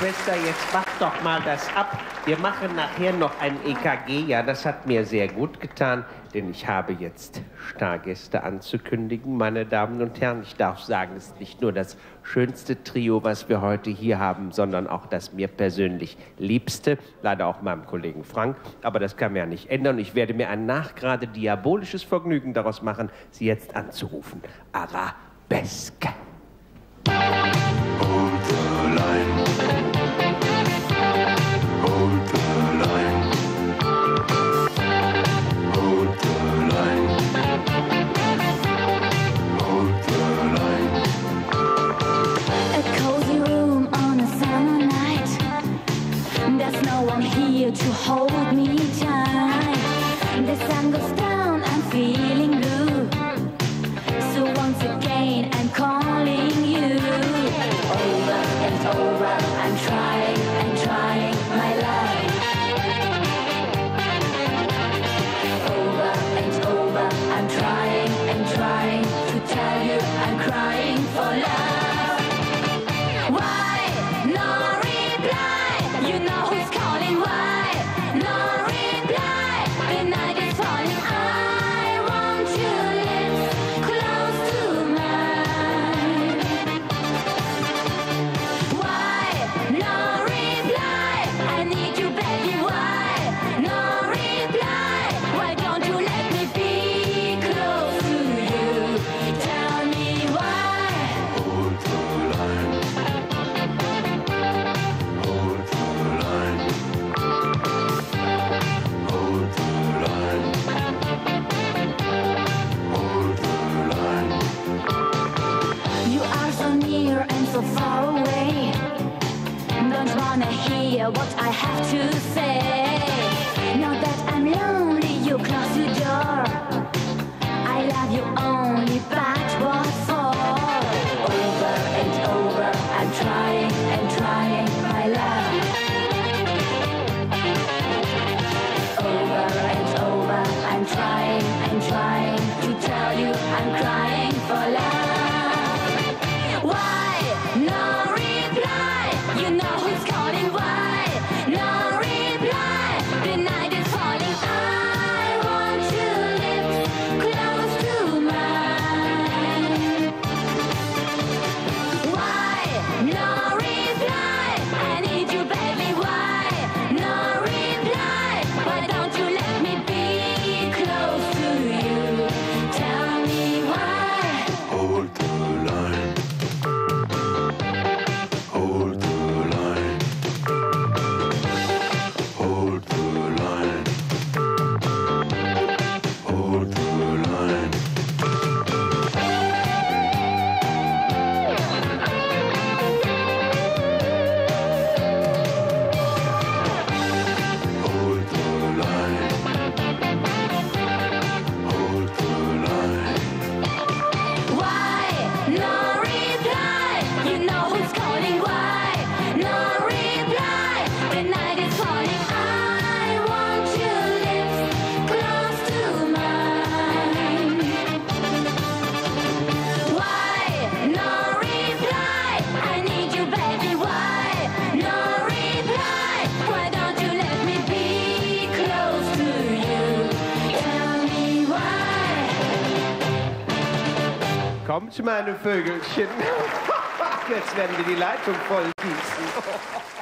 Schwester, jetzt mach doch mal das ab. Wir machen nachher noch ein EKG. Ja, das hat mir sehr gut getan, denn ich habe jetzt Stargäste anzukündigen, meine Damen und Herren. Ich darf sagen, es ist nicht nur das schönste Trio, was wir heute hier haben, sondern auch das mir persönlich liebste. Leider auch meinem Kollegen Frank. Aber das kann mir ja nicht ändern. Ich werde mir ein nachgerade diabolisches Vergnügen daraus machen, sie jetzt anzurufen. Arabesque. A one here to hold me tight. The sun goes down, I'm feeling blue. So once again, I'm calling you. Over and over, I'm trying and trying my life. Over and over, I'm trying and trying to tell you I'm crying near and so far away. Don't wanna hear what I have to say. Kommt, meine Vögelchen. Jetzt werden wir die Leitung voll gießen.